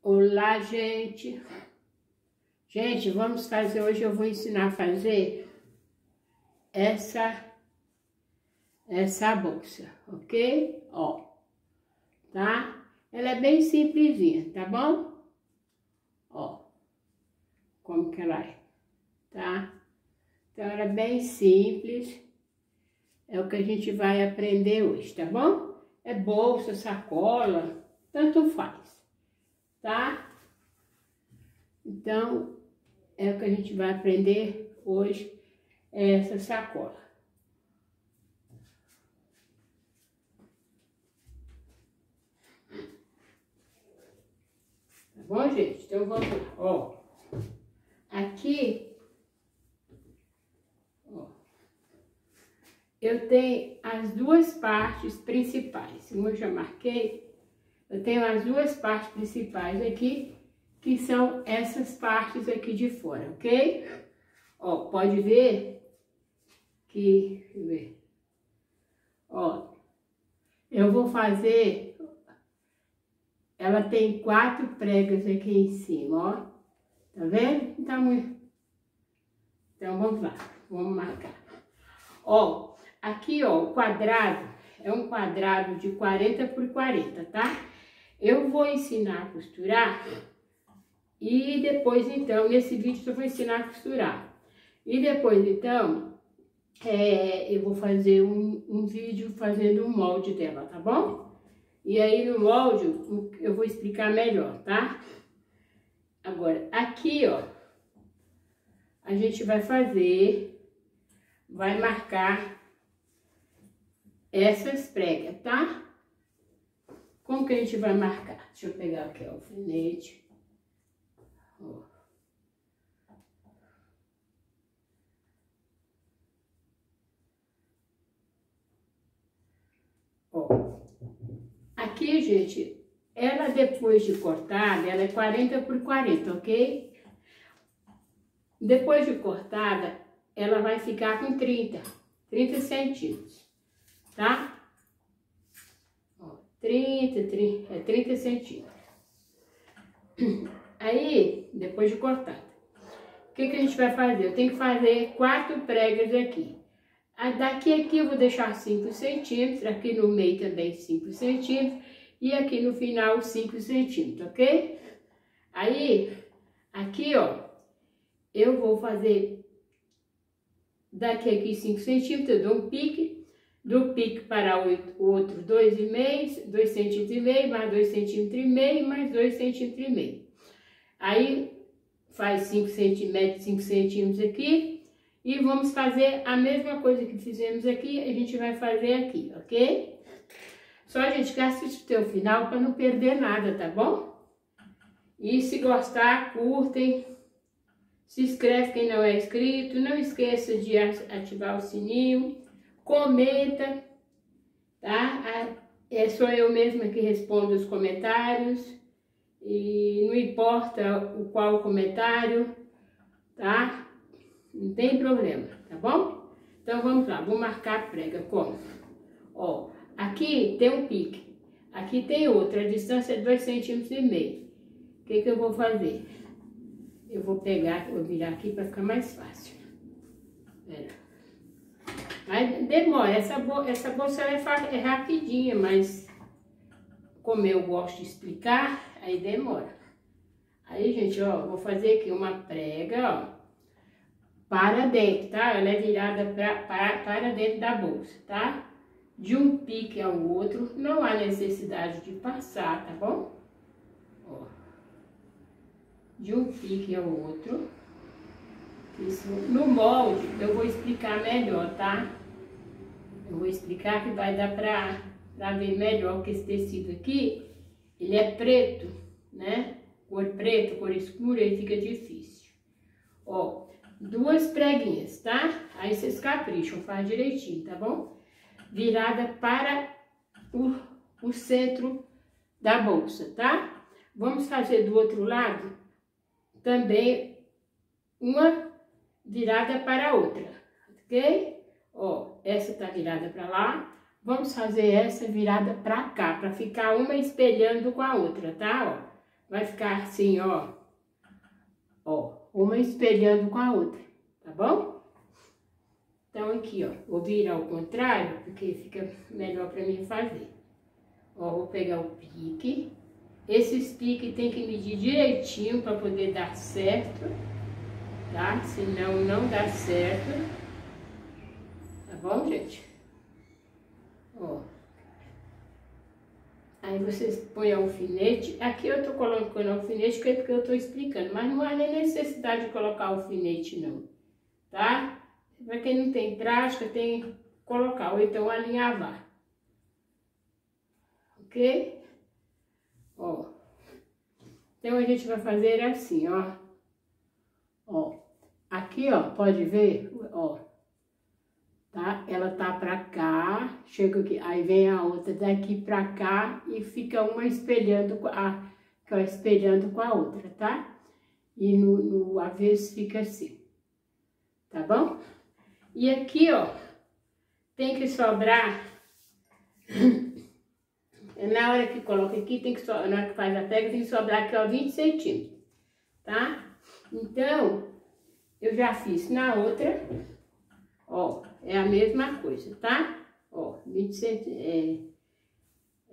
Olá, gente. Gente, vamos fazer, hoje eu vou ensinar a fazer essa, essa bolsa, ok? Ó, tá? Ela é bem simplesinha, tá bom? Ó, como que ela é, tá? Então, ela é bem simples, é o que a gente vai aprender hoje, tá bom? É bolsa, sacola, tanto faz, tá? Então, é o que a gente vai aprender hoje, é essa sacola. Tá bom, gente? Então, vamos lá. Ó, aqui, ó, eu tenho as duas partes principais. Como eu já marquei, eu tenho as duas partes principais aqui que são essas partes aqui de fora, ok? Ó, pode ver que, ver, ó, eu vou fazer, ela tem quatro pregas aqui em cima, ó, tá vendo? Então, então vamos lá, vamos marcar. Ó, aqui, ó, o quadrado é um quadrado de 40 por 40, tá? Eu vou ensinar a costurar e depois, então, nesse vídeo eu vou ensinar a costurar. E depois, então, é, eu vou fazer um, um vídeo fazendo um molde dela, tá bom? E aí no molde eu vou explicar melhor, tá? Agora, aqui, ó, a gente vai fazer, vai marcar essas pregas, tá? Como que a gente vai marcar? Deixa eu pegar aqui o alfinete. Ó. Aqui, gente, ela depois de cortada, ela é 40 por 40, ok? Depois de cortada, ela vai ficar com 30, 30 centímetros, tá? Ó, 30, 30, é 30 centímetros. Aí, depois de cortada, o que, que a gente vai fazer? Eu tenho que fazer quatro pregas aqui. Daqui aqui eu vou deixar 5 centímetros, aqui no meio também 5 centímetros e aqui no final 5 centímetros, ok? Aí, aqui ó, eu vou fazer daqui aqui 5 centímetros, eu dou um pique, do pique para o outro 2,5, 2 centímetros e meio, mais 2 centímetros e meio, mais 2 centímetros e meio. Aí faz 5 centímetros, 5 centímetros aqui. E vamos fazer a mesma coisa que fizemos aqui, a gente vai fazer aqui, ok? Só a gente quer assistir até o final para não perder nada, tá bom? E se gostar, curtem, se inscreve quem não é inscrito, não esqueça de ativar o sininho, comenta, tá? É só eu mesma que respondo os comentários e não importa o qual comentário, tá? Não tem problema, tá bom? Então vamos lá, vou marcar a prega como? Ó, aqui tem um pique, aqui tem outra, a distância é 2 centímetros e meio. O que que eu vou fazer? Eu vou pegar, vou virar aqui para ficar mais fácil. Pera. Mas demora, essa, essa bolsa é, é rapidinha, mas como eu gosto de explicar, aí demora. Aí, gente, ó, vou fazer aqui uma prega, ó, para dentro, tá? Ela é virada pra, para, para dentro da bolsa, tá? De um pique ao outro, não há necessidade de passar, tá bom? Ó, de um pique ao outro. Isso, no molde, eu vou explicar melhor, tá? Eu vou explicar que vai dar pra ver melhor que esse tecido aqui ele é preto, né? Cor preta, cor escura, aí fica difícil. Ó, duas preguinhas, tá? Aí vocês capricham, faz direitinho, tá bom? Virada para o, o centro da bolsa, tá? Vamos fazer do outro lado também uma virada para a outra, ok? Ó, essa tá virada para lá, Vamos fazer essa virada pra cá, pra ficar uma espelhando com a outra, tá? Ó, vai ficar assim, ó. Ó, uma espelhando com a outra, tá bom? Então aqui, ó, vou virar ao contrário, porque fica melhor pra mim fazer. Ó, vou pegar o pique. Esses piques tem que medir direitinho para poder dar certo, tá? Senão não dá certo. Tá bom, gente? Ó. Aí vocês põem alfinete. Aqui eu tô colocando alfinete porque eu tô explicando, mas não há nem necessidade de colocar alfinete não, tá? Para quem não tem prática, tem que colocar, ou então alinhavar. Ok? Ó. Então a gente vai fazer assim, ó. Ó. Aqui, ó, pode ver, ó tá? Ela tá pra cá, chega aqui, aí vem a outra daqui pra cá e fica uma espelhando com a, espelhando com a outra, tá? E no, no avesso fica assim, tá bom? E aqui, ó, tem que sobrar, na hora que coloca aqui, tem que, na hora que faz a pega, tem que sobrar aqui, ó, 20 centímetros, tá? Então, eu já fiz na outra, ó, é a mesma coisa, tá? Ó, 20 centímetros, é,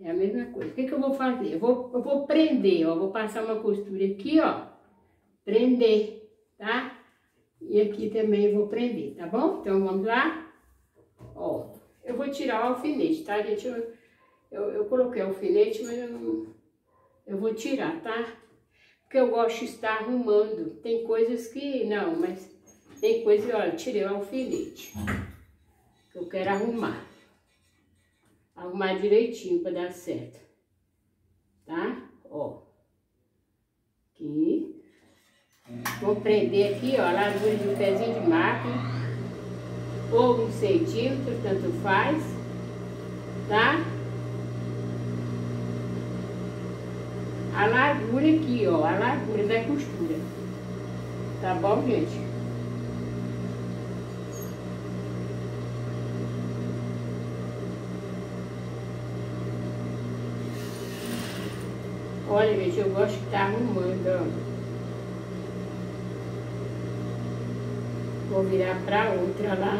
é a mesma coisa. O que que eu vou fazer? Eu vou, eu vou prender, ó, vou passar uma costura aqui, ó, prender, tá? E aqui também eu vou prender, tá bom? Então, vamos lá? Ó, eu vou tirar o alfinete, tá, gente? Eu, eu, eu coloquei o alfinete, mas eu não... Eu vou tirar, tá? Porque eu gosto de estar arrumando. Tem coisas que... Não, mas tem coisas... Olha, tirei o alfinete eu quero arrumar. Arrumar direitinho para dar certo. Tá? Ó. Aqui. Vou prender aqui, ó, a largura de um pezinho de máquina. Ou um centímetro, tanto faz. Tá? A largura aqui, ó, a largura da costura. Tá bom, gente? Olha, gente, eu gosto de estar arrumando, ó. Vou virar pra outra lá.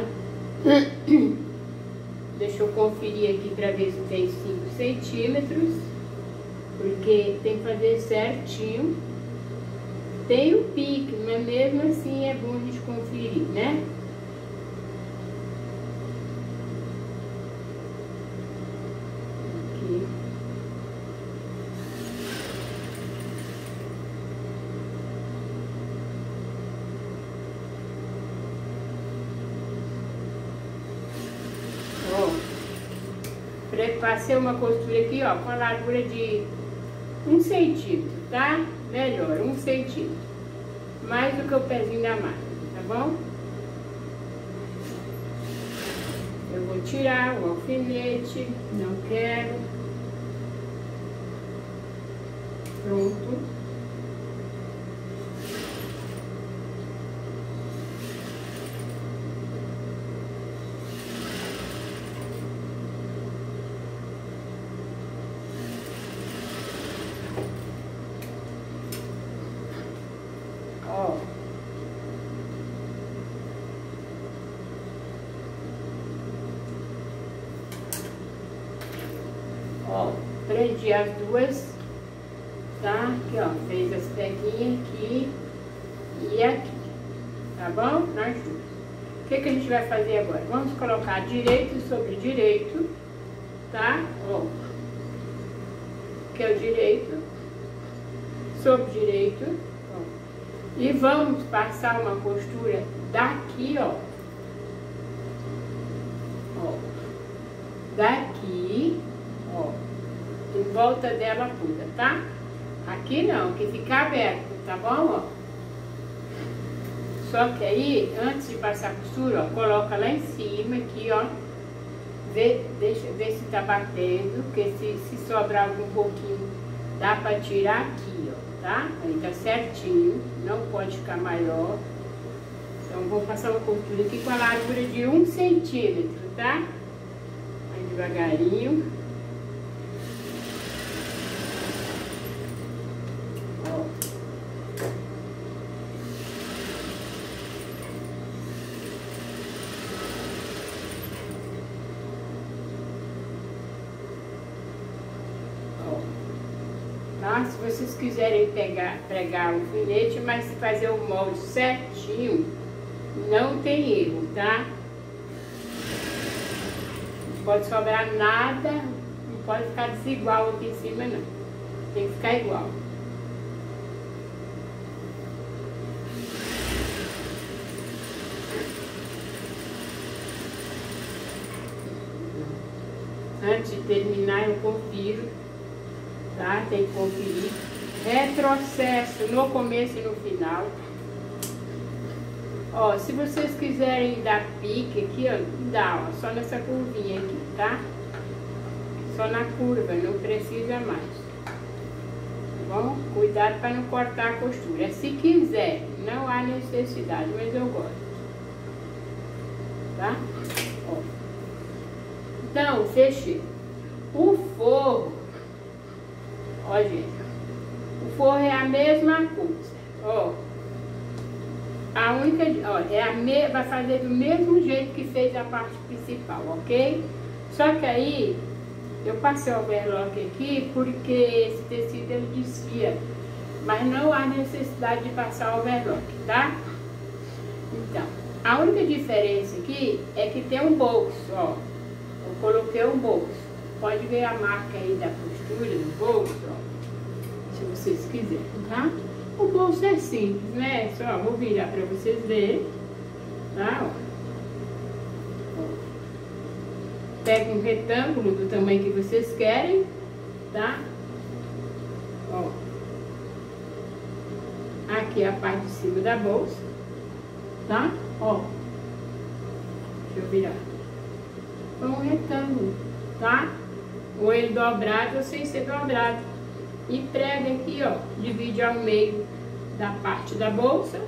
Deixa eu conferir aqui pra ver se tem 5 centímetros. Porque tem que fazer certinho. Tem o pique, mas mesmo assim é bom a gente conferir, né? Passei uma costura aqui, ó, com a largura de um centímetro, tá? Melhor, um centímetro. Mais do que o pezinho da máquina, tá bom? Eu vou tirar o alfinete, não quero. Pronto. As duas, tá? Aqui, ó, fez as peguinhas aqui e aqui, tá bom? Nas duas. O que que a gente vai fazer agora? Vamos colocar direito sobre direito, tá? Ó, que é o direito, sobre direito, ó. E vamos passar uma costura daqui, ó volta dela toda, tá? Aqui não, que fica aberto, tá bom, ó? Só que aí, antes de passar a costura, ó, coloca lá em cima, aqui, ó. Vê, deixa, ver se tá batendo, porque se, se sobrar algum pouquinho, dá pra tirar aqui, ó, tá? Aí tá certinho, não pode ficar maior. Então, vou passar uma costura aqui com a largura de um centímetro, tá? Aí devagarinho. tá? Se vocês quiserem pegar, pregar o alfinete, mas fazer o molde certinho, não tem erro, tá? Não pode sobrar nada, não pode ficar desigual aqui em cima não. Tem que ficar igual. Antes de terminar eu confiro, tá? Tem que conferir. Retrocesso no começo e no final. Ó, se vocês quiserem dar pique aqui, ó, dá, ó, só nessa curvinha aqui, tá? Só na curva, não precisa mais. Tá bom? Cuidado para não cortar a costura. Se quiser, não há necessidade, mas eu gosto. Tá? Ó. Então, fechei. O forro, ó gente, o forro é a mesma coisa, ó. A única, ó, é a me, vai fazer do mesmo jeito que fez a parte principal, ok? Só que aí, eu passei o overlock aqui porque esse tecido ele desfia. Mas não há necessidade de passar o overlock, tá? Então, a única diferença aqui é que tem um bolso, ó. Eu coloquei um bolso. Pode ver a marca aí da costura do bolso, ó. Se vocês quiserem, tá? O bolso é simples, né? Só vou virar para vocês verem, tá? Pega um retângulo do tamanho que vocês querem, tá? Ó. Aqui é a parte de cima da bolsa, tá? Ó. Deixa eu virar. É um retângulo, tá? Ou ele dobrado ou sem ser dobrado e prega aqui, ó, divide ao meio da parte da bolsa,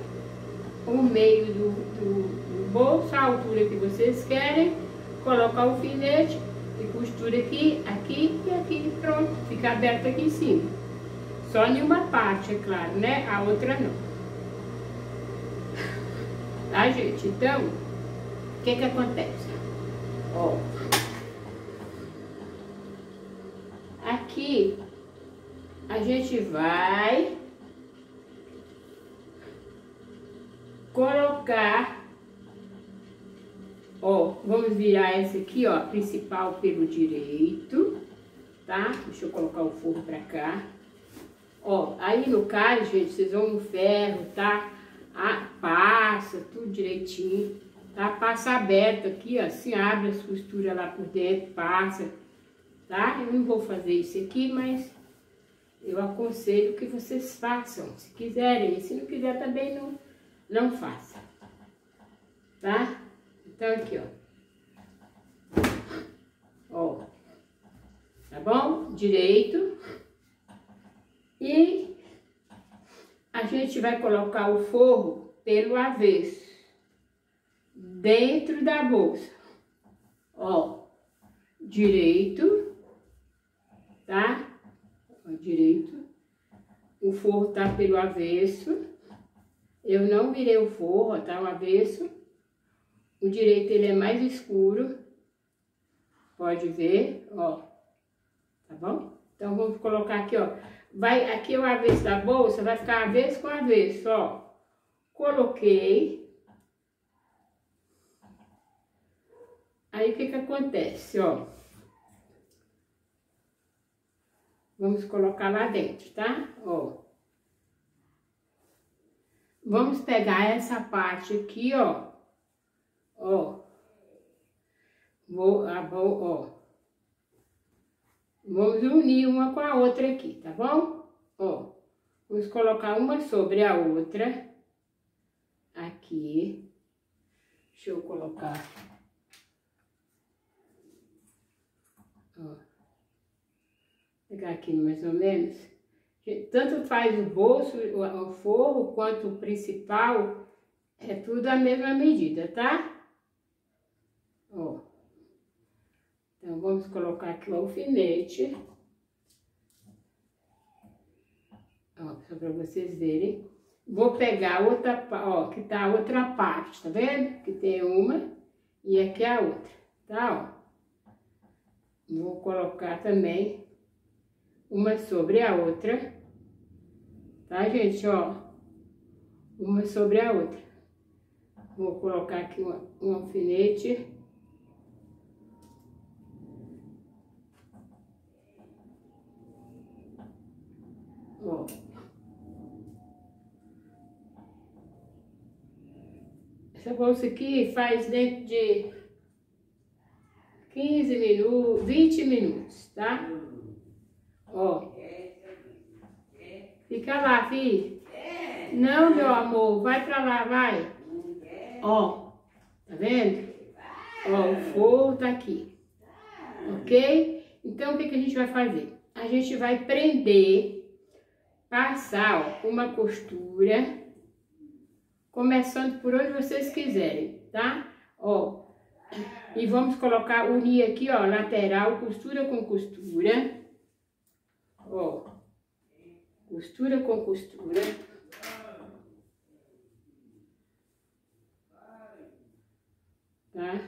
o meio do, do, do bolso, a altura que vocês querem, coloca o alfinete e costura aqui, aqui e aqui, pronto, fica aberto aqui em cima. Só em uma parte, é claro, né? A outra não. Tá, gente? Então, o que que acontece? Ó. Aqui a gente vai colocar, ó, vamos virar essa aqui, ó, principal pelo direito, tá? Deixa eu colocar o forro pra cá. Ó, aí no caso, gente, vocês vão no ferro, tá? Ah, passa tudo direitinho, tá? Passa aberto aqui, ó, assim abre as costuras lá por dentro, passa, tá? Eu não vou fazer isso aqui, mas eu aconselho que vocês façam, se quiserem. Se não quiser também não, não faça. Tá? Então aqui, ó. Ó. Tá bom? Direito. E a gente vai colocar o forro pelo avesso. Dentro da bolsa. Ó. Direito. Tá? direito. O forro tá pelo avesso. Eu não virei o forro, tá o avesso. O direito ele é mais escuro. Pode ver, ó. Tá bom? Então vamos colocar aqui, ó. Vai aqui o avesso da bolsa, vai ficar avesso com avesso, ó. Coloquei. Aí o que que acontece, ó? Vamos colocar lá dentro, tá? Ó. Vamos pegar essa parte aqui, ó. Ó. Vou, ah, vou, ó. Vamos unir uma com a outra aqui, tá bom? Ó. Vamos colocar uma sobre a outra. Aqui. Deixa eu colocar. Ó pegar aqui mais ou menos. Tanto faz o bolso, o forro, quanto o principal, é tudo a mesma medida, tá? Ó. Então, vamos colocar aqui o alfinete. Ó, só para vocês verem. Vou pegar outra, ó, que tá a outra parte, tá vendo? Que tem uma e aqui a outra, tá, ó. Vou colocar também uma sobre a outra. Tá, gente, ó? Uma sobre a outra. Vou colocar aqui um, um alfinete. Ó. Essa bolsa aqui faz dentro de 15 minutos, 20 minutos, tá? Ó. Fica lá, filho. Não, meu amor, vai pra lá, vai. Ó, tá vendo? Ó, o fogo tá aqui. Ok? Então, o que, que a gente vai fazer? A gente vai prender, passar ó, uma costura, começando por onde vocês quiserem, tá? Ó, e vamos colocar, unir aqui, ó, lateral, costura com costura. Ó, costura com costura. Tá?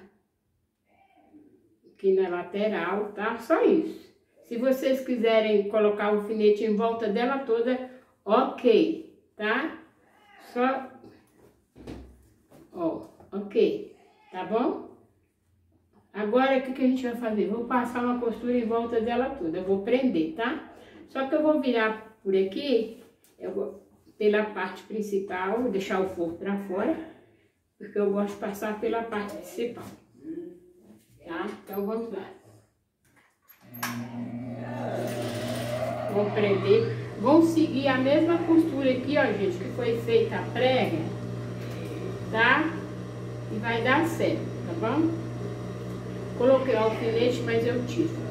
Aqui na lateral, tá? Só isso. Se vocês quiserem colocar o alfinete em volta dela toda, ok, tá? Só, ó, ok, tá bom? Agora, o que, que a gente vai fazer? Vou passar uma costura em volta dela toda, eu vou prender, tá? Só que eu vou virar por aqui, eu vou pela parte principal, deixar o forro pra fora, porque eu gosto de passar pela parte principal, tá? Então, vamos lá. Vou prender, vão seguir a mesma costura aqui, ó, gente, que foi feita a prega, tá? E vai dar certo, tá bom? Coloquei o alfinete, mas eu tiro.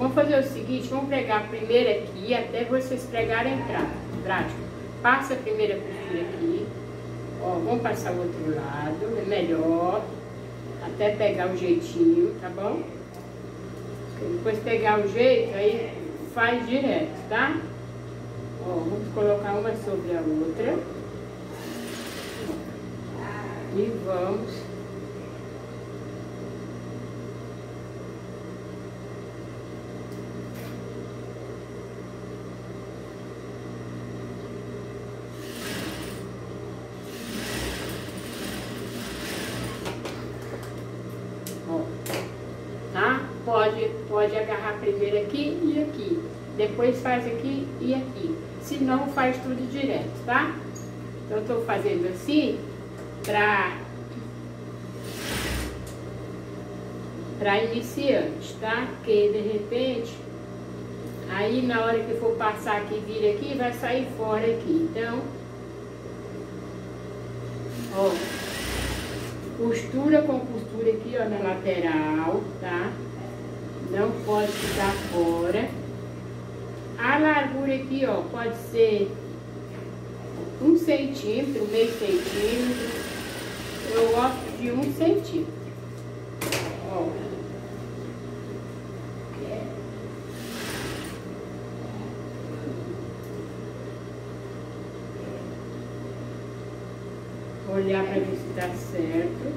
Vamos fazer o seguinte, vamos pregar a primeira aqui até vocês pregarem prático. Passa a primeira costura aqui. Ó, vamos passar o outro lado, é melhor até pegar o jeitinho, tá bom? Depois pegar o jeito, aí faz direto, tá? Ó, vamos colocar uma sobre a outra. E vamos pode, pode agarrar primeiro aqui e aqui. Depois faz aqui e aqui. Se não, faz tudo direto, tá? Então, eu tô fazendo assim pra... Pra iniciante, tá? Porque, de repente, aí na hora que for passar aqui, vir aqui, vai sair fora aqui. Então, ó, costura com costura aqui, ó, na lateral, tá? não pode ficar fora. A largura aqui, ó, pode ser um centímetro, meio centímetro. Eu gosto de um centímetro. Ó. Olhar para ver se tá certo.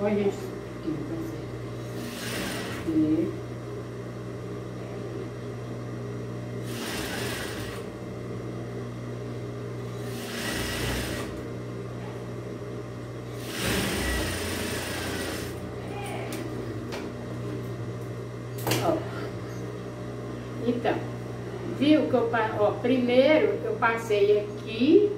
Olha, tá certo aqui. Ó. Então, viu que eu, ó, primeiro eu passei aqui,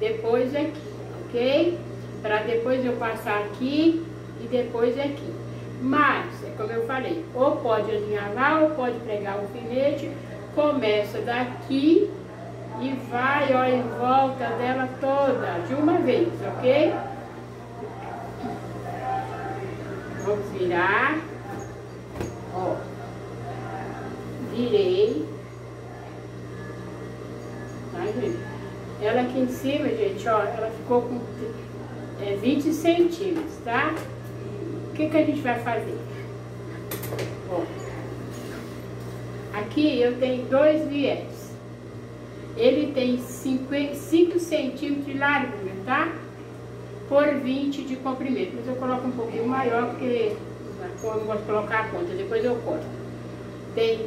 depois aqui, ok? Para depois eu passar aqui e depois aqui. Mas, é como eu falei, ou pode alinhar lá, ou pode pregar o alfinete, começa daqui e vai, ó, em volta dela toda, de uma vez, ok? Vamos virar. Ó. Virei. Tá, gente? Ela aqui em cima, gente, ó, ela ficou com é, 20 centímetros, tá? O que, que a gente vai fazer? Ó, aqui eu tenho dois viés. ele tem 5 centímetros de largura, tá? Por 20 de comprimento. Mas eu coloco um pouquinho maior, porque eu não gosto de colocar a ponta, depois eu corto. Tem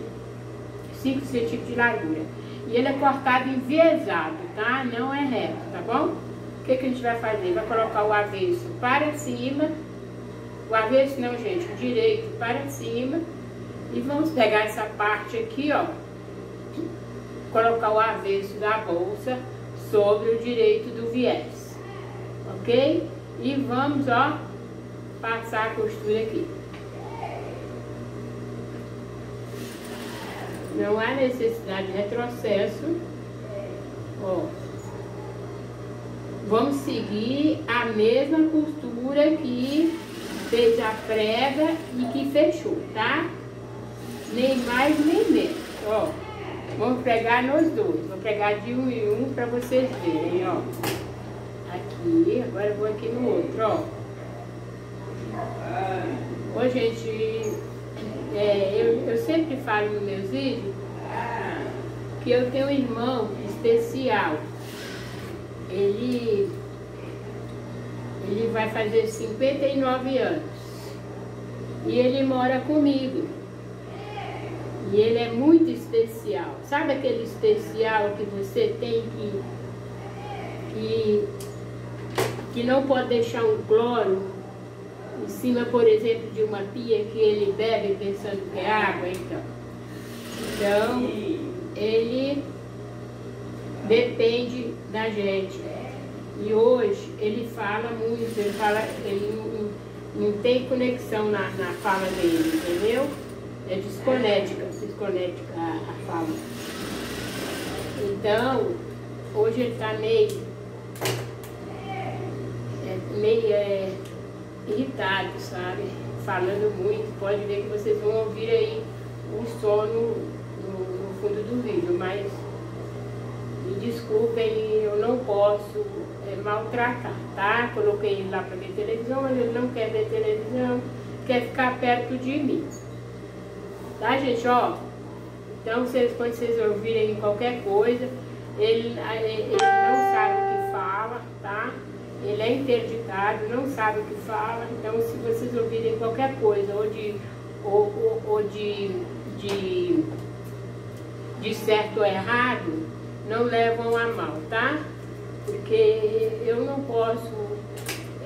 5 centímetros de largura. E ele é cortado enviesado, tá? Não é reto, tá bom? O que, que a gente vai fazer? Vai colocar o avesso para cima. O avesso não, gente, o direito para cima. E vamos pegar essa parte aqui, ó. Colocar o avesso da bolsa sobre o direito do viés. Ok? E vamos, ó, passar a costura aqui. Não há necessidade de retrocesso. Ó. Vamos seguir a mesma costura que fez a prega e que fechou, tá? Nem mais nem menos, ó. Vamos pregar nos dois. Vou pregar de um em um para vocês verem, ó. Aqui, agora eu vou aqui no outro, ó. Ô, gente, é, eu, eu sempre falo nos meus vídeos que eu tenho um irmão especial. Ele, ele vai fazer 59 anos. E ele mora comigo. E ele é muito especial. Sabe aquele especial que você tem que, que, que não pode deixar um cloro em cima, por exemplo, de uma pia que ele bebe pensando que é água, então. Então, ele depende da gente. E hoje ele fala muito, ele fala, ele não, não tem conexão na, na fala dele, entendeu? É desconética, desconética a, a fala. Então, hoje ele está meio, é, meio é, irritado, sabe? Falando muito, pode ver que vocês vão ouvir aí o som no, no, no fundo do vídeo, mas me desculpem, eu não posso é, maltratar, tá? Coloquei ele lá para ver televisão, ele não quer ver televisão, quer ficar perto de mim. Tá, gente? Ó, então vocês, quando vocês ouvirem qualquer coisa, ele, ele não sabe o que fala, tá? Ele é interditado, não sabe o que fala, então se vocês ouvirem qualquer coisa, ou de, ou, ou, ou de, de, de certo ou errado, não levam a mal, tá? Porque eu não posso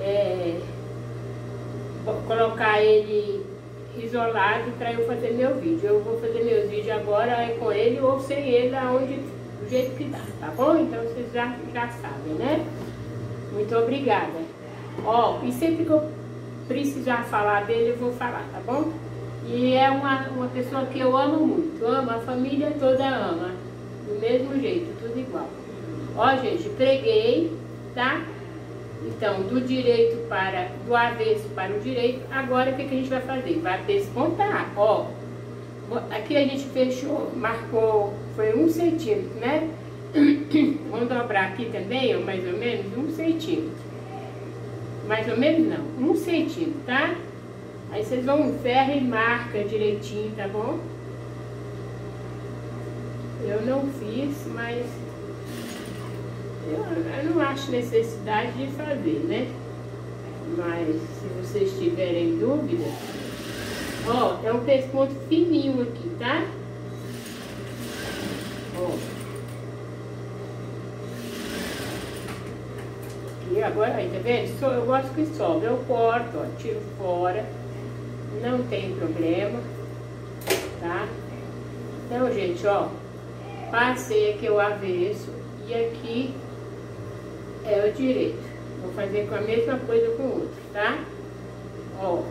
é, colocar ele isolado para eu fazer meu vídeo. Eu vou fazer meus vídeos agora é com ele ou sem ele, aonde, do jeito que dá, tá bom? Então vocês já, já sabem, né? Muito obrigada. Ó, e sempre que eu precisar falar dele, eu vou falar, tá bom? E é uma, uma pessoa que eu amo muito, amo, a família toda ama, do mesmo jeito, tudo igual. Ó, gente, preguei, tá? Então, do direito para, do avesso para o direito, agora o que, que a gente vai fazer? Vai despontar, ó. Aqui a gente fechou, marcou, foi um centímetro, né? Vamos dobrar aqui também, ó, mais ou menos, um centímetro. Mais ou menos não, um centímetro, tá? Aí vocês vão ferro e marca direitinho, tá bom? Eu não fiz, mas eu, eu não acho necessidade de fazer, né? Mas se vocês tiverem dúvida, ó, é um pesponto fininho aqui, tá? Agora aí, tá vendo? Eu gosto que sobra, eu corto, ó, tiro fora, não tem problema, tá? Então, gente, ó, passei aqui o avesso e aqui é o direito. Vou fazer com a mesma coisa com o outro, tá? Ó.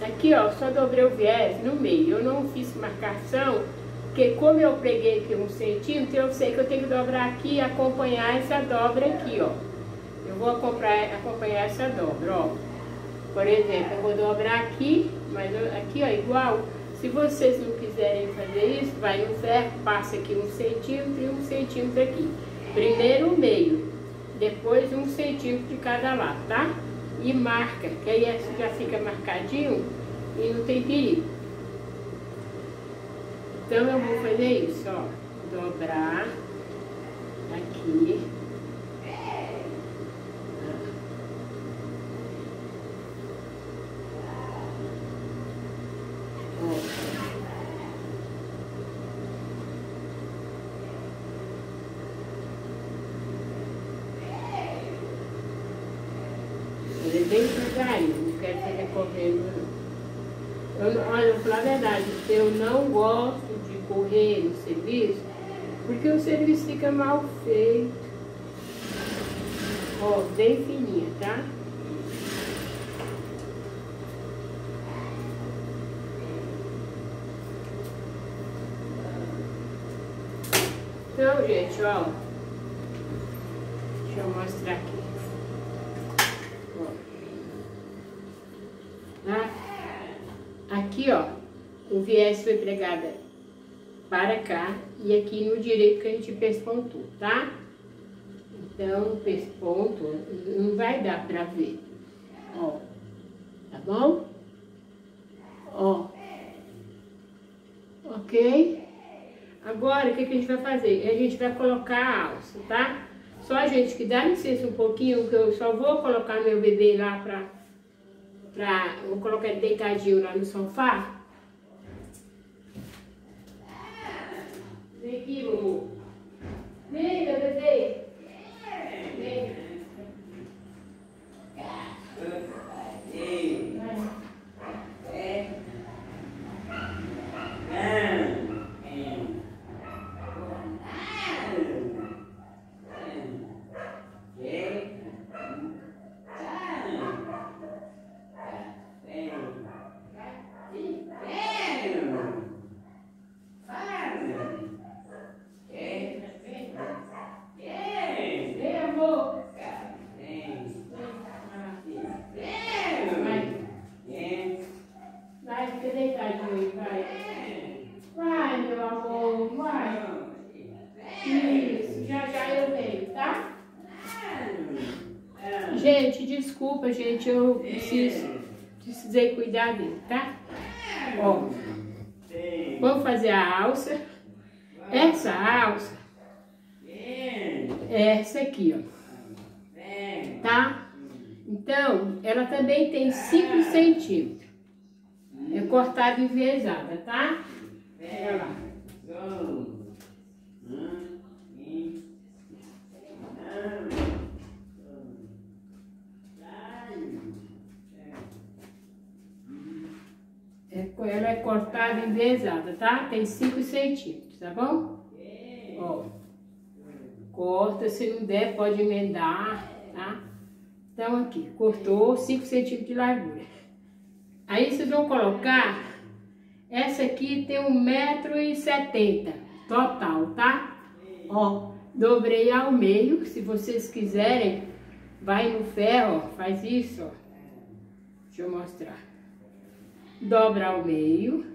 Aqui, ó, só dobrei o viés no meio. Eu não fiz marcação porque como eu preguei aqui um centímetro, eu sei que eu tenho que dobrar aqui e acompanhar essa dobra aqui, ó. Eu vou acompanhar, acompanhar essa dobra, ó. Por exemplo, eu vou dobrar aqui, mas aqui, ó, igual. Se vocês não quiserem fazer isso, vai no ferro, passa aqui um centímetro e um centímetro aqui. Primeiro o meio, depois um centímetro de cada lado, tá? E marca, que aí já fica marcadinho e não tem perigo. Então eu vou fazer isso, ó. dobrar aqui. Fazer bem devagarinho, não quero fazer correndo. Eu, olha, eu vou falar a verdade, eu não gosto correr no serviço, porque o serviço fica mal feito. Ó, bem fininha, tá? Então, gente, ó. Deixa eu mostrar aqui. Ó. Tá? Aqui, ó, o viés foi pregado para cá e aqui no direito que a gente pespontou, tá? Então, pesponto não vai dar pra ver, ó, tá bom? Ó, ok? Agora, o que, que a gente vai fazer? A gente vai colocar a alça, tá? Só, gente, que dá licença um pouquinho, que eu só vou colocar meu bebê lá pra... pra vou colocar ele deitadinho lá no sofá. Vem aqui, Lulu. Vem, meu bebê. Vem. Vai. Vem, amor. Vai. Vai, fica deitadinho aí, vai. Vai, meu amor, vai. Isso, já já eu venho, tá? Gente, desculpa, gente, eu preciso, precisei cuidar dele, tá? Ó, vamos fazer a alça. Essa alça é essa aqui, ó. Tá? Então, ela também tem 5 centímetros. É e enviesada, tá? Olha lá. É, ela é cortada enviesada, tá? Tem 5 centímetros, tá bom? Ó. Corta, se não der, pode emendar, tá? Então, aqui, cortou 5 centímetros de largura. Aí, vocês vão colocar, essa aqui tem 1,70m total, tá? Ó, dobrei ao meio, se vocês quiserem, vai no ferro, faz isso, ó. Deixa eu mostrar. Dobra ao meio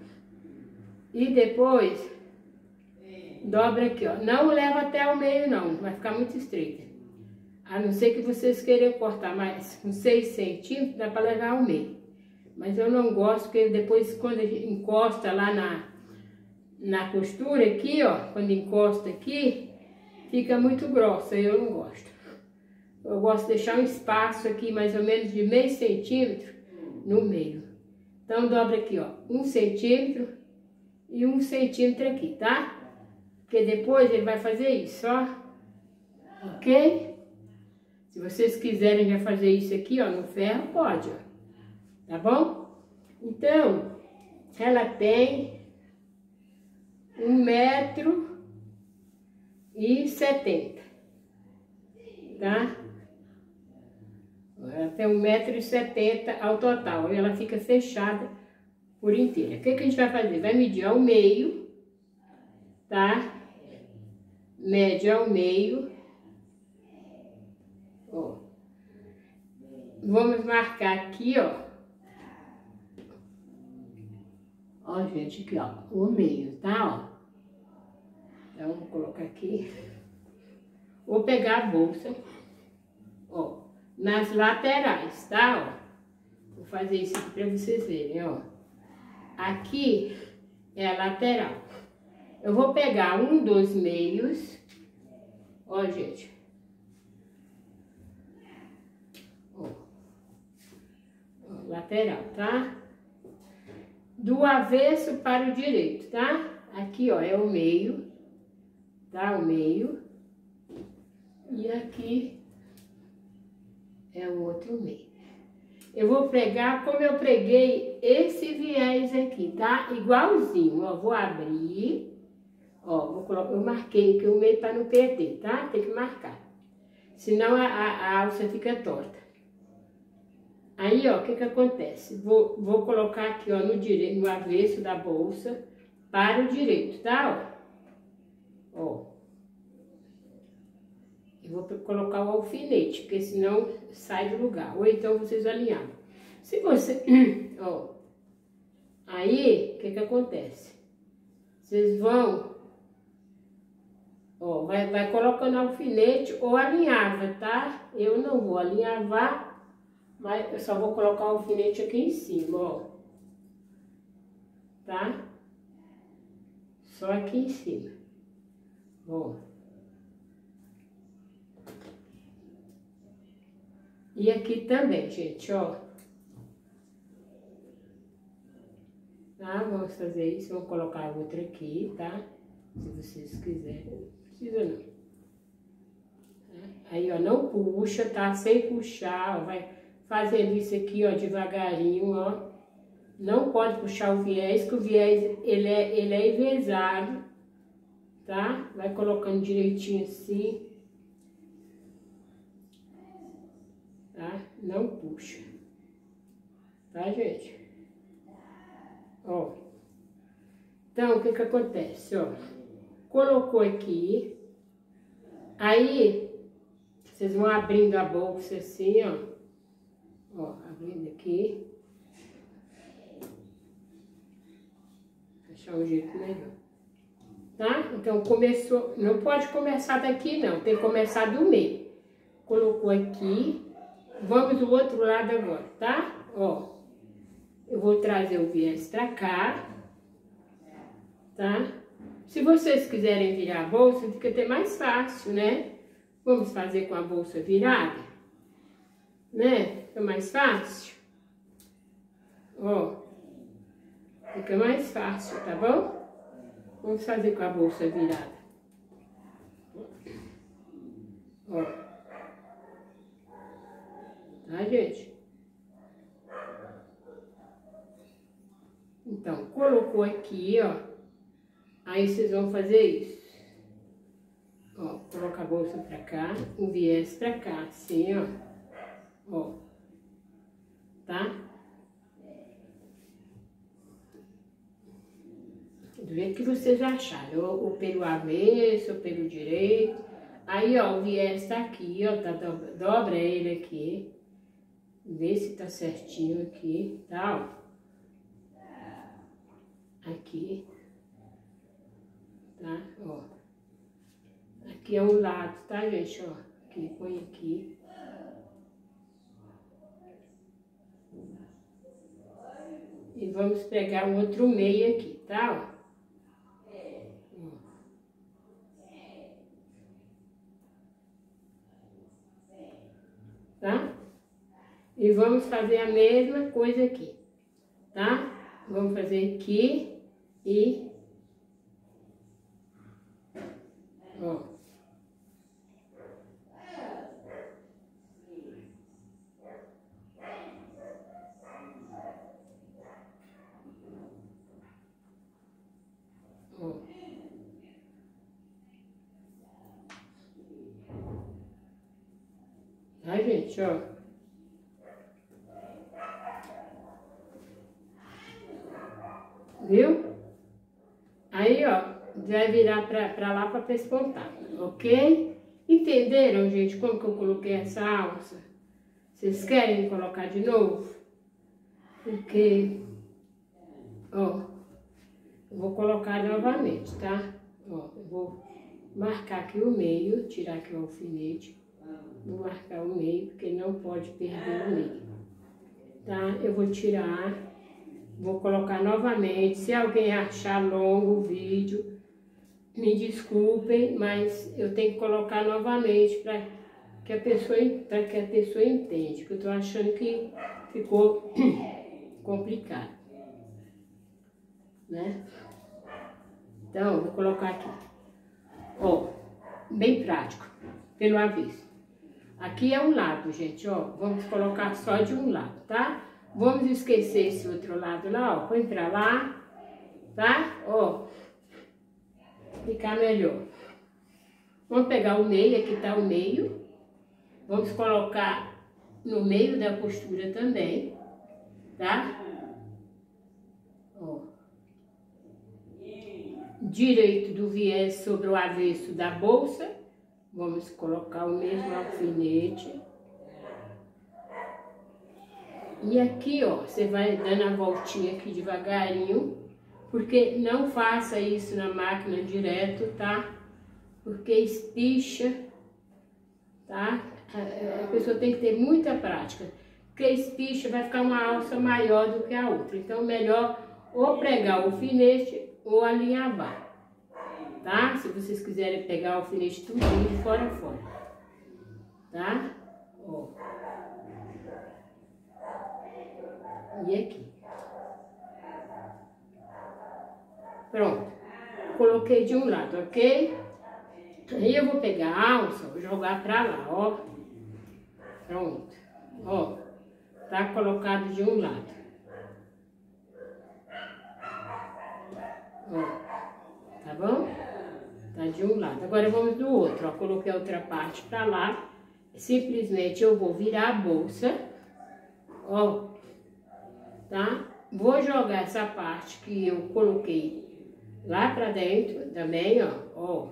e depois dobra aqui, ó. Não leva até o meio, não, vai ficar muito estreita. A não ser que vocês queiram cortar mais com 6 centímetros, dá para levar ao meio. Mas eu não gosto, porque depois quando encosta lá na, na costura aqui, ó, quando encosta aqui, fica muito grossa, eu não gosto. Eu gosto de deixar um espaço aqui, mais ou menos de meio centímetro no meio. Então, dobra aqui, ó, um centímetro e um centímetro aqui, tá? Porque depois ele vai fazer isso, ó. Ok? Se vocês quiserem já fazer isso aqui, ó, no ferro, pode, ó. Tá bom? Então, ela tem um metro e setenta, tá? Ela tem um metro e setenta ao total, e ela fica fechada por inteira. O que, que a gente vai fazer? Vai medir ao meio, tá? Mede ao meio. Ó. Vamos marcar aqui, ó. Ó, gente, aqui, ó, o meio, tá, ó. Então, vou colocar aqui. Vou pegar a bolsa, ó, nas laterais, tá, ó. Vou fazer isso aqui pra vocês verem, ó. Aqui é a lateral. Eu vou pegar um dos meios, ó, gente. Ó, ó lateral, tá? Do avesso para o direito, tá? Aqui, ó, é o meio, tá? O meio. E aqui é o outro meio. Eu vou pregar como eu preguei esse viés aqui, tá? Igualzinho, ó, vou abrir, ó, vou colocar, eu marquei aqui o meio para não perder, tá? Tem que marcar, senão a, a, a alça fica torta. Aí, ó, o que que acontece? Vou, vou colocar aqui, ó, no direito, no avesso da bolsa, para o direito, tá? Ó. ó. Eu vou colocar o alfinete, porque senão sai do lugar. Ou então vocês alinham. Se você... Ó. Aí, o que que acontece? Vocês vão... Ó, vai, vai colocando alfinete ou alinhava, tá? Eu não vou alinhavar, mas eu só vou colocar o alfinete aqui em cima, ó. Tá? Só aqui em cima. Ó. E aqui também, gente, ó. Tá? Vamos fazer isso. Vou colocar outra aqui, tá? Se vocês quiserem. Não precisa não. Tá? Aí, ó, não puxa, tá? Sem puxar, ó. Vai fazendo isso aqui, ó, devagarinho, ó. Não pode puxar o viés, que o viés, ele é, ele é envezado, tá? Vai colocando direitinho assim. tá? Não puxa, tá, gente? Ó, então, o que que acontece, ó? Colocou aqui, aí, vocês vão abrindo a bolsa assim, ó, ó, abrindo aqui, achar um jeito melhor, tá? Então, começou, não pode começar daqui não, tem que começar do meio. Colocou aqui, Vamos do outro lado agora, tá? Ó, eu vou trazer o viés pra cá, tá? Se vocês quiserem virar a bolsa, fica até mais fácil, né? Vamos fazer com a bolsa virada, né? Fica mais fácil. Ó, fica mais fácil, tá bom? Vamos fazer com a bolsa virada. Ó tá, gente? Então, colocou aqui, ó. Aí vocês vão fazer isso. Ó, coloca a bolsa pra cá, o viés pra cá, assim, ó. Ó. Tá? Do jeito que vocês acharem, ou, ou pelo avesso, ou pelo direito. Aí, ó, o viés tá aqui, ó, tá, dobra ele aqui. Vê se tá certinho aqui, tá? Aqui. Tá? Ó. Aqui é um lado, tá, gente? Ó. Aqui, põe aqui. E vamos pegar um outro meio aqui, tá? Tá? E vamos fazer a mesma coisa aqui, tá? Vamos fazer aqui e... Ó. Tá, gente, ó. viu? Aí, ó, vai virar pra, pra lá pra pespontar, ok? Entenderam, gente, como que eu coloquei essa alça? Vocês querem colocar de novo? Porque, ó, eu vou colocar novamente, tá? Ó, eu vou marcar aqui o meio, tirar aqui o alfinete, vou marcar o meio, porque não pode perder o meio, tá? Eu vou tirar Vou colocar novamente. Se alguém achar longo o vídeo, me desculpem, mas eu tenho que colocar novamente para que a pessoa para que a pessoa entende, que eu estou achando que ficou complicado, né? Então, vou colocar aqui, ó, bem prático, pelo avesso. Aqui é um lado, gente, ó, vamos colocar só de um lado, tá? Vamos esquecer esse outro lado lá, ó, põe pra lá, tá? Ó, ficar melhor. Vamos pegar o meio, aqui tá o meio. Vamos colocar no meio da costura também, tá? Ó. Direito do viés sobre o avesso da bolsa. Vamos colocar o mesmo alfinete. E aqui, ó, você vai dando a voltinha aqui devagarinho porque não faça isso na máquina direto, tá? Porque espicha, tá? A pessoa tem que ter muita prática, porque espicha vai ficar uma alça maior do que a outra. Então, melhor ou pregar o alfinete ou alinhavar, tá? Se vocês quiserem pegar o alfinete tudo fora fora, tá? Ó. E aqui. Pronto. Coloquei de um lado, ok? Aí eu vou pegar a alça, vou jogar pra lá, ó. Pronto. Ó. Tá colocado de um lado. Ó. Tá bom? Tá de um lado. Agora vamos do outro, ó. Coloquei a outra parte pra lá. Simplesmente eu vou virar a bolsa. Ó. Tá? Vou jogar essa parte que eu coloquei lá pra dentro também, ó, ó.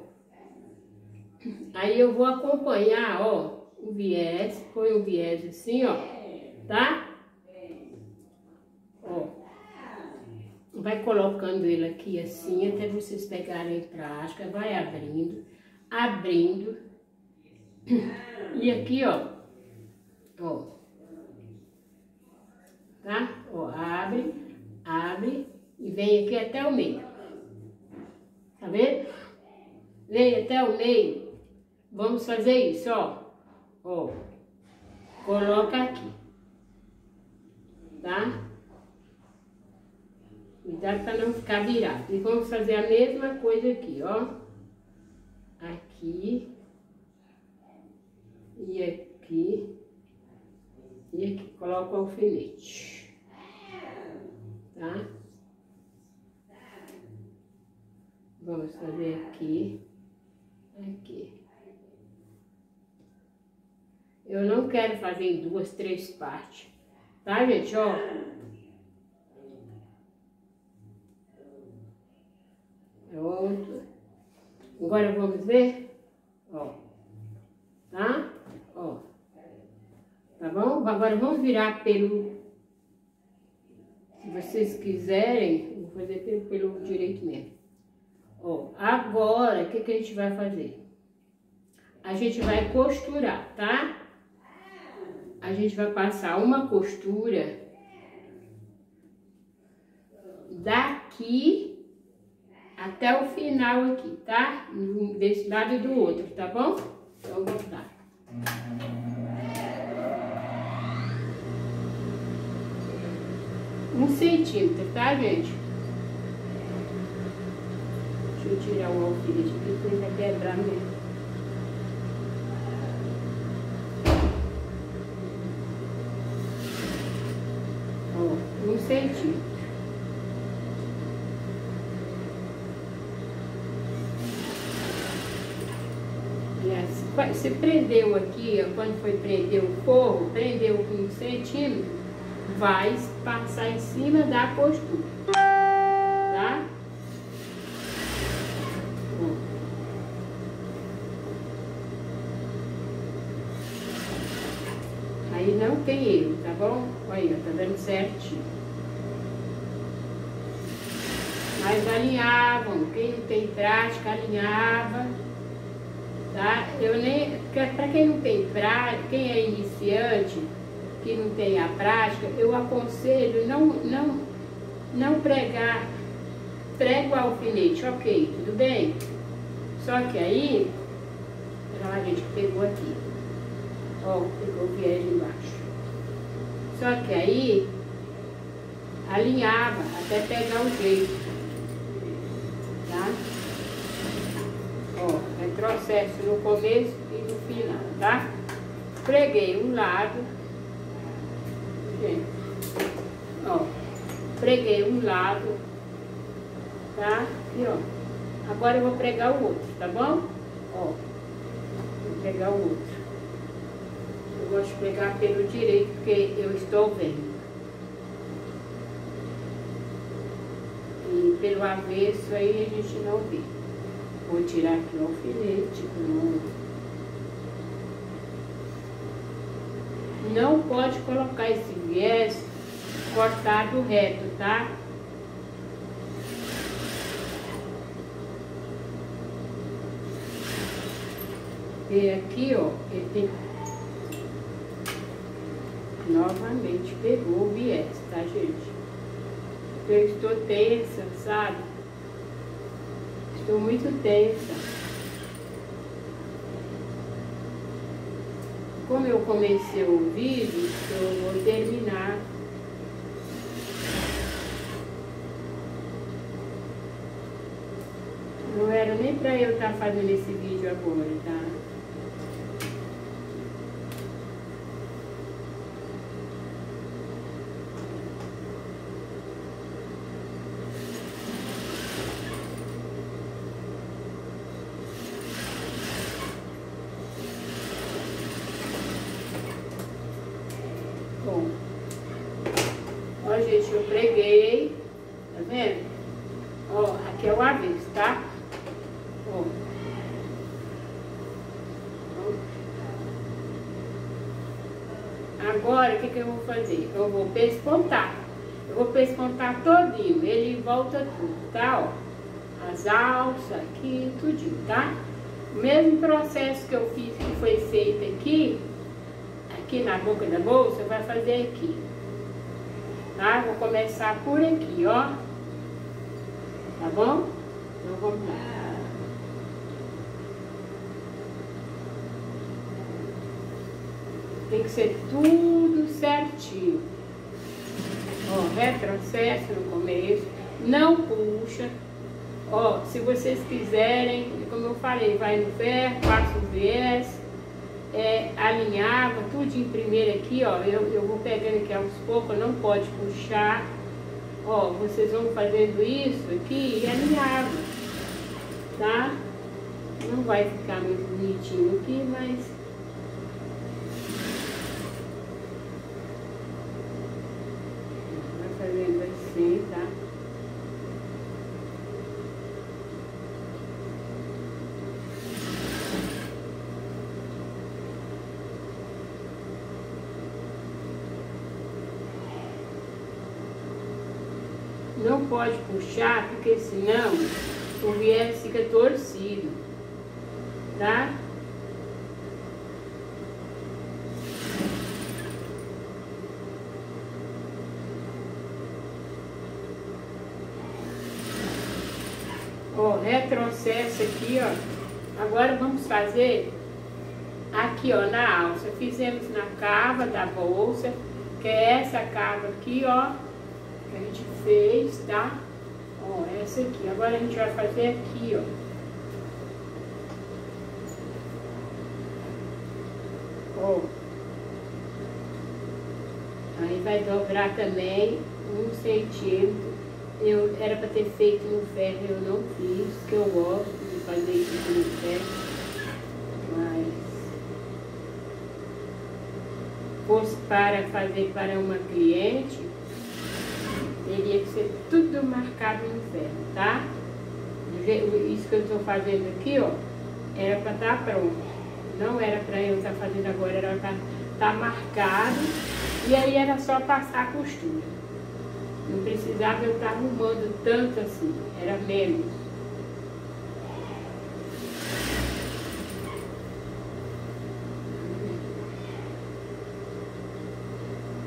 Aí eu vou acompanhar, ó, o viés, põe o viés assim, ó, tá? Ó. Vai colocando ele aqui assim, até vocês pegarem em prática, vai abrindo, abrindo. E aqui, ó, ó, tá? Ó, abre, abre e vem aqui até o meio. Tá vendo? Vem até o meio. Vamos fazer isso, ó. Ó. Coloca aqui. Tá? Cuidado para não ficar virado. E vamos fazer a mesma coisa aqui, ó. Aqui. E aqui. E aqui. Coloca o alfinete. Tá? Vamos fazer aqui, aqui. Eu não quero fazer em duas, três partes, tá, gente? Ó. Pronto. Agora vamos ver, ó. Tá? Ó. Tá bom? Agora vamos virar pelo... Se vocês quiserem, vou fazer pelo, pelo direito mesmo. Ó, agora, o que, que a gente vai fazer? A gente vai costurar, tá? A gente vai passar uma costura daqui até o final aqui, tá? Desse lado e do outro, tá bom? Então, vamos lá. Um centímetro, tá, gente? Deixa eu tirar o alfinete aqui, porque vai quebrar mesmo. Ó, um centímetro. Se prendeu aqui, quando foi prender o forro, prendeu um centímetro, vai passar em cima da costura. Aí não tem erro, tá bom? Olha, tá dando certinho. Mas alinhavam, quem não tem prática, alinhava, tá? Eu nem, para quem não tem prática, quem é iniciante, que não tem a prática, eu aconselho não, não, não pregar, prego alfinete, ok, tudo bem? Só que aí, a gente pegou aqui. Ó, pegou o viés embaixo. Só que aí, alinhava até pegar o jeito. Tá? Ó, retrocesso no começo e no final, tá? Preguei um lado. Gente, ó, preguei um lado, tá? E ó, agora eu vou pregar o outro, tá bom? Ó, vou pregar o outro. Eu gosto de pregar pelo direito, porque eu estou vendo. E pelo avesso aí a gente não vê. Vou tirar aqui o alfinete. Não pode colocar esse viés cortado reto, tá? E aqui, ó, ele tem... Novamente pegou o viés, tá, gente? Eu estou tensa, sabe? Estou muito tensa. Como eu comecei o vídeo, eu vou terminar Não era nem pra eu estar tá fazendo esse vídeo agora, tá? Bom, ó gente, eu preguei, tá vendo? Ó, aqui é o avesso, tá? Agora, o que, que eu vou fazer? Eu vou pespontar. Eu vou pespontar todinho, ele volta tudo, tá? Ó, as alças aqui, tudinho, tá? O mesmo processo que eu fiz, que foi feito aqui, aqui na boca da bolsa, vai fazer aqui. Tá? Vou começar por aqui, ó. Tá bom? Então vamos lá. Tem que ser tudo certinho. Ó, retrocesso no começo, não puxa. Ó, se vocês quiserem, como eu falei, vai no ferro, passa o viés, é, alinhava tudo em primeiro aqui, ó. Eu, eu vou pegando aqui aos poucos, não pode puxar. Ó, vocês vão fazendo isso aqui e alinhava, tá? Não vai ficar muito bonitinho aqui, mas assim, tá? Não pode puxar, porque senão o viés fica torcido, tá? Ó, retrocesso aqui, ó. Agora vamos fazer aqui, ó, na alça. Fizemos na cava da bolsa, que é essa cava aqui, ó, fez, tá? Ó, essa aqui. Agora a gente vai fazer aqui, ó. Ó. Aí vai dobrar também um centímetro eu era para ter feito no ferro, eu não fiz, que eu gosto de fazer isso no ferro. Mas para fazer para uma cliente, teria que ser tudo marcado no ferro, tá? Isso que eu estou fazendo aqui, ó, era para estar tá pronto. Não era para eu estar tá fazendo agora, era para estar tá marcado. E aí era só passar a costura. Não precisava eu estar arrumando tanto assim, era menos.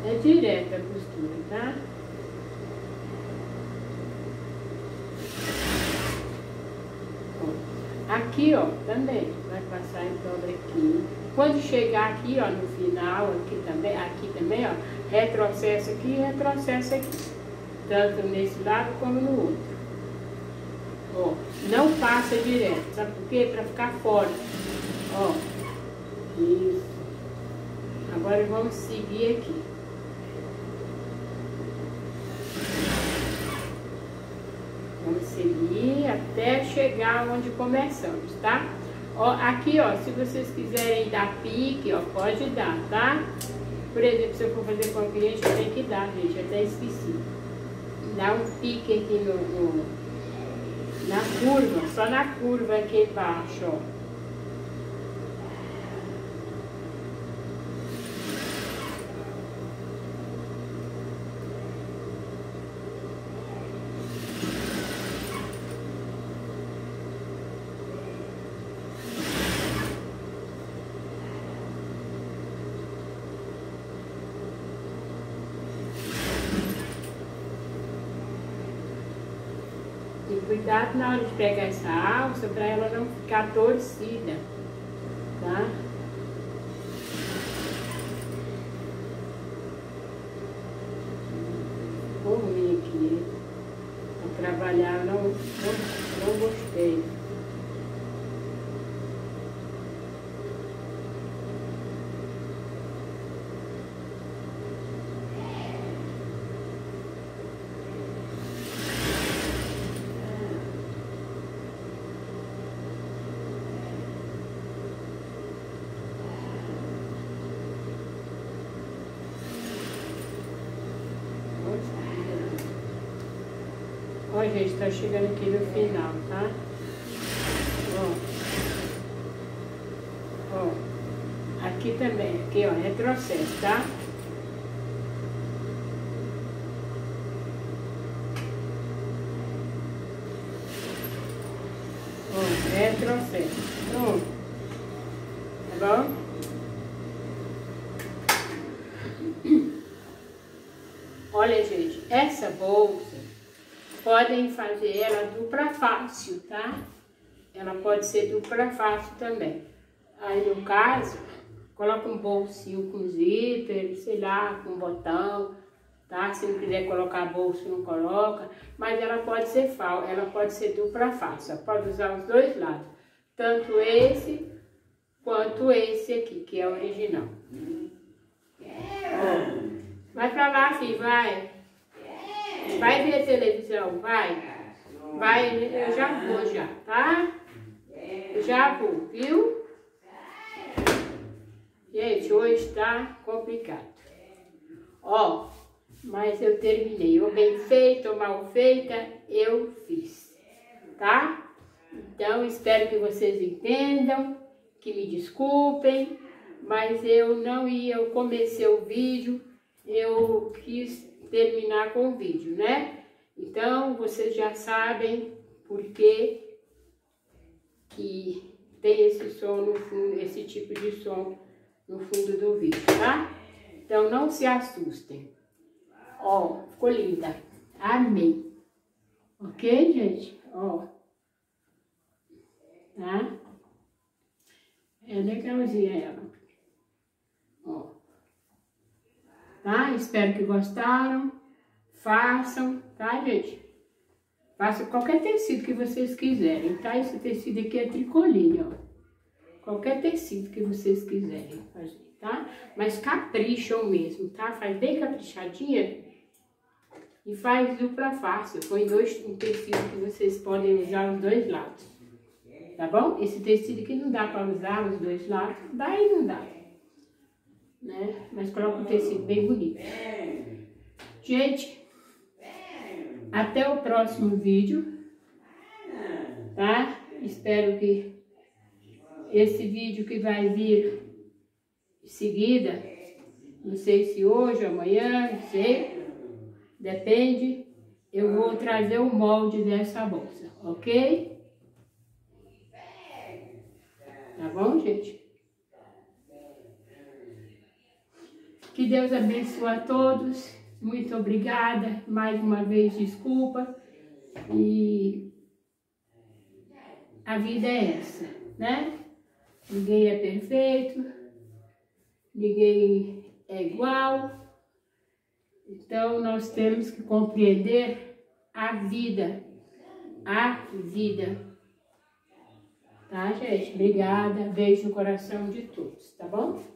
É direta a costura, tá? Aqui, também, vai passar então daqui. Quando chegar aqui, ó, no final, aqui também, aqui também, ó, retrocesso aqui e retrocesso aqui. Tanto nesse lado como no outro. Ó, não passa direto, sabe por quê? Para ficar fora. Ó, isso. Agora vamos seguir aqui. Vamos seguir até chegar onde começamos, tá? Ó, aqui, ó, se vocês quiserem dar pique, ó, pode dar, tá? Por exemplo, se eu for fazer com o cliente, tenho que dar, gente, até esqueci. Dá um pique aqui no, no na curva, só na curva aqui embaixo, ó. Na hora de pegar essa alça para ela não ficar torcida, tá? Ficou ruim aqui, para trabalhar, não, não, não gostei. Gente, tá chegando aqui no final, tá? Ó. Ó. Aqui também, aqui, ó, retrocesso, tá? Ó, retrocesso. Pronto. Tá bom? Olha, gente, essa bolsa podem fazer ela dupla fácil, tá? Ela pode ser dupla fácil também. Aí, no caso, coloca um bolsinho com zíper, sei lá, com botão, tá? Se não quiser colocar bolso, não coloca. Mas ela pode ser fal, ela pode ser dupla fácil. Pode usar os dois lados. Tanto esse quanto esse aqui, que é o original. Ó, vai pra lá, filho, vai. Vai ver televisão, vai. Vai, eu já vou já, tá? Eu já vou, viu? Gente, hoje tá complicado. Ó, mas eu terminei. Ou bem feito ou mal feita, eu fiz, tá? Então, espero que vocês entendam, que me desculpem, mas eu não ia, eu comecei o vídeo, eu quis terminar com o vídeo, né? Então, vocês já sabem por que, que tem esse som no fundo, esse tipo de som no fundo do vídeo, tá? Então, não se assustem. Ó, ficou linda. Amei. Ok, gente? Ó. Tá? É legalzinha ela. Ó tá? Espero que gostaram. Façam, tá, gente? Faça qualquer tecido que vocês quiserem, tá? Esse tecido aqui é tricolinho, ó. Qualquer tecido que vocês quiserem fazer, tá? Mas capricham mesmo, tá? Faz bem caprichadinha e faz dupla fácil. Põe dois, um tecido que vocês podem usar os dois lados, tá bom? Esse tecido que não dá para usar os dois lados, dá e não dá né? Mas coloca um tecido bem bonito. Gente, até o próximo vídeo, tá? Espero que esse vídeo que vai vir em seguida, não sei se hoje, amanhã, não sei, depende, eu vou trazer o molde dessa bolsa, ok? Tá bom, gente? Que Deus abençoe a todos. Muito obrigada. Mais uma vez, desculpa. E a vida é essa, né? Ninguém é perfeito, ninguém é igual. Então nós temos que compreender a vida, a vida. Tá, gente? Obrigada. Beijo no coração de todos, tá bom?